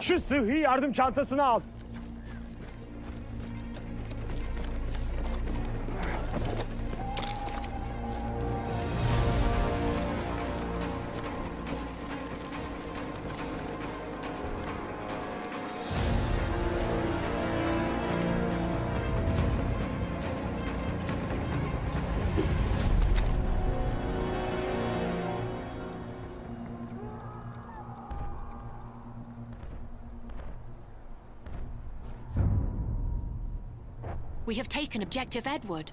Şu sıhhi yardım çantasını al. Have taken objective Edward.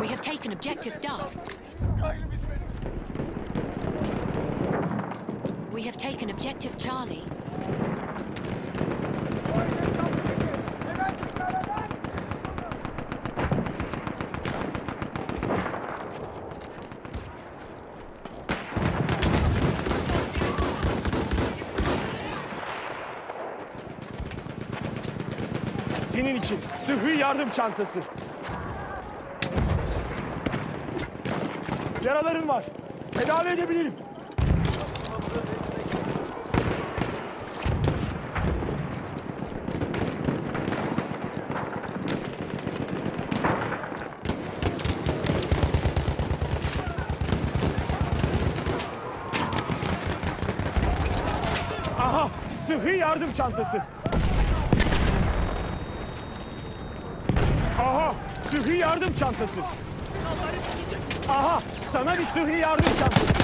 We have taken objective Duff. Objective Charlie. Senin için sıhhi yardım çantası. Yaraların var. Tedavi edebilirim. Aha, sıhhi yardım çantası. Aha, sıhhi yardım çantası. Aha, sana bir sıhhi yardım çantası.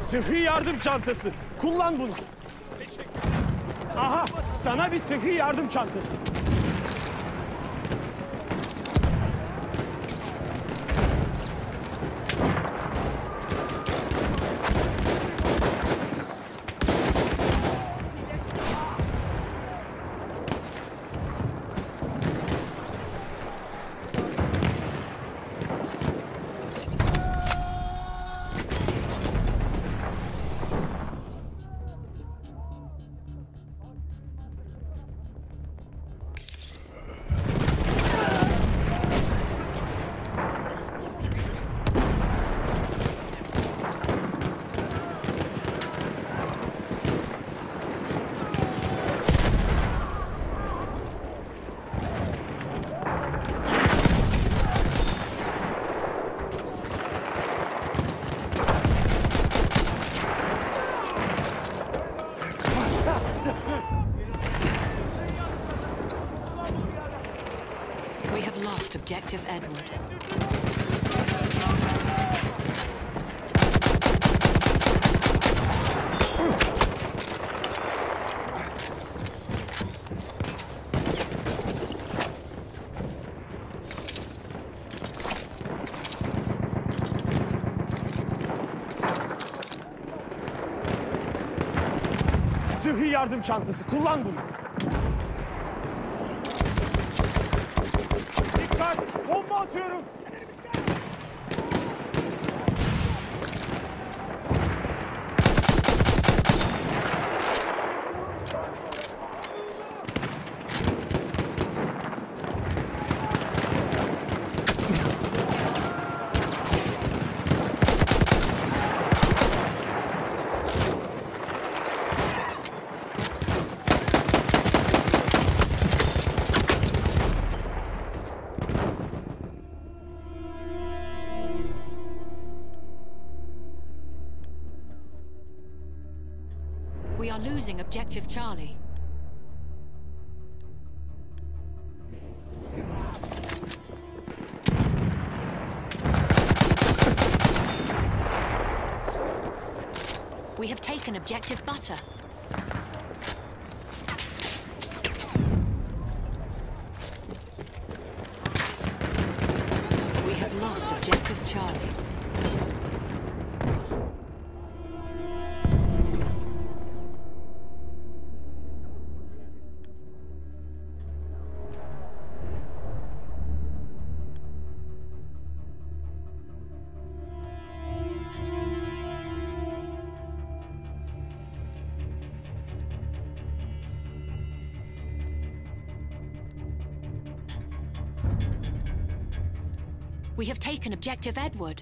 Sıhhi yardım çantası. Kullan bunu. Aha, sana bir sıhhi yardım çantası. Objective Edward. Sıhhi yardım çantası. Kullan bunu. shoot him! Losing objective Charlie. We have taken objective Butter. Taken objective Edward.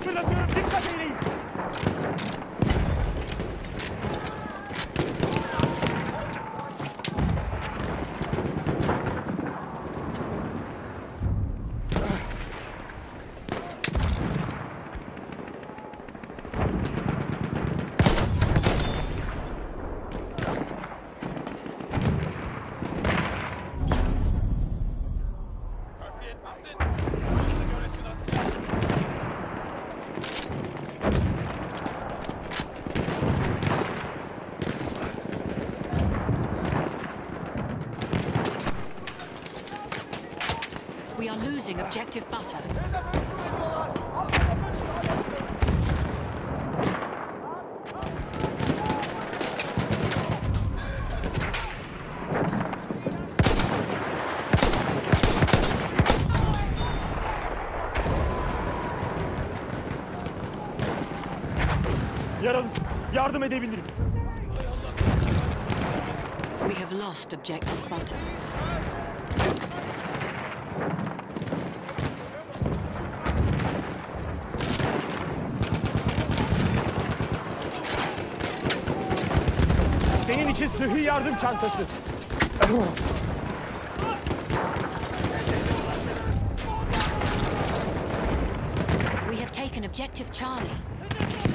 Zur Tür, hinter mir! We are losing objective butter. Yaralısın. Yardım edebilirim. We have lost objective butter. Için sıhhi yardım çantası. We have taken objective Charlie.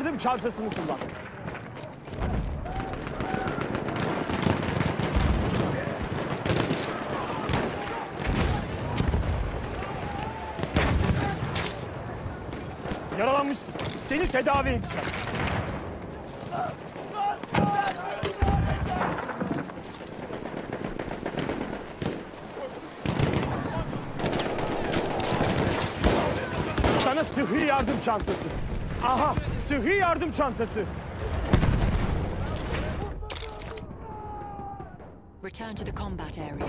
Yardım çantasını kullan. Yaralanmışsın. Seni tedavi edeceğim. Sana sıhhi yardım çantası. Aha, sıhhi yardım çantası. Return to the combat area.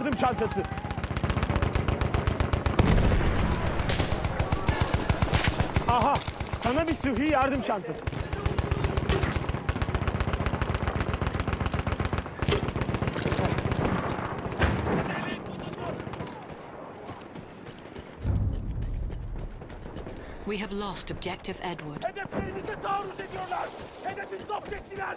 Yardım çantası. Aha, sana bir sıhhi yardım çantası. We have lost objective Edward. Hedeflerimize taarruz ediyorlar. Hedefi zapt ettiler.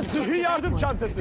Taken sıhhi yardım çantası.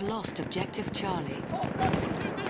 Have lost objective Charlie.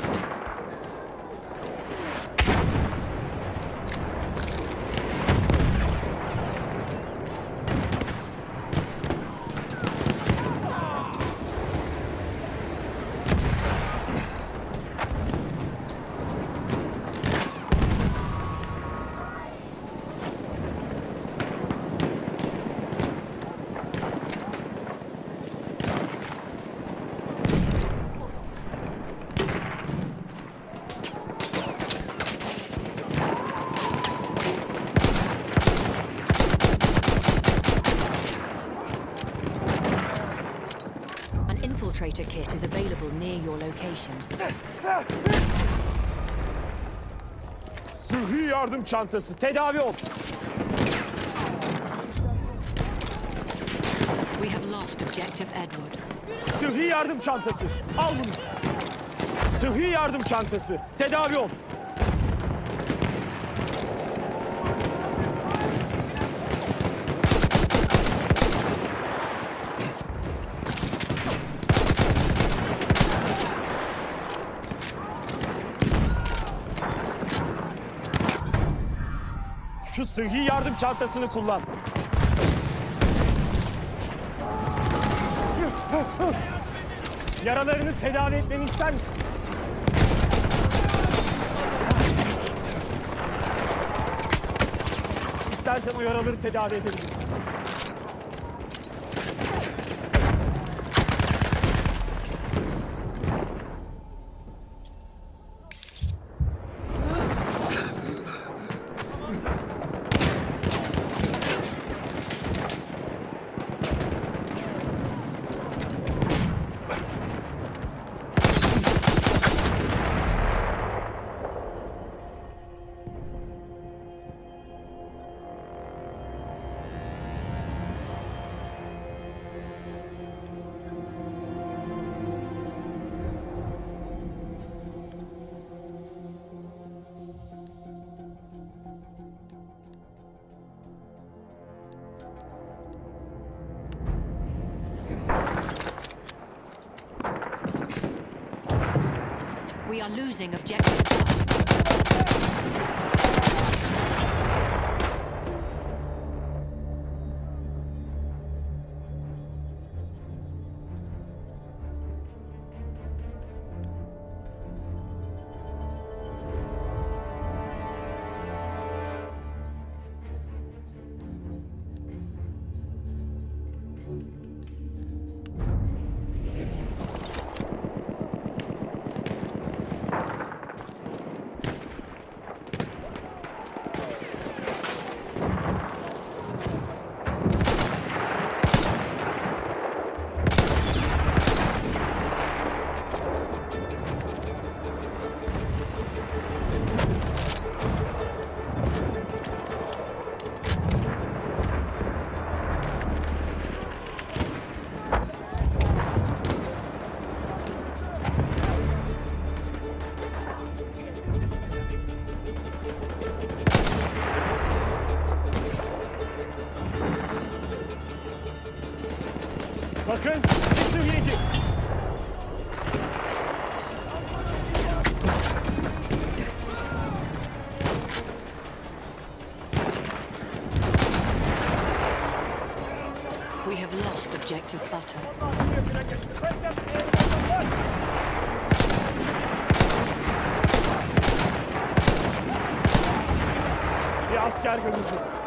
İs available near your location. Sıhhi yardım çantası. Tedavi ol. We have lost objective Edward. Sıhhi yardım çantası. Al bunu. Sıhhi yardım çantası. Tedavi ol. Sıhhi yardım çantasını kullan. Yaralarını tedavi etmemi ister misin? İstersen o yaraları tedavi edebilirim. Losing objective We have lost objective Butter. Asker görüldü.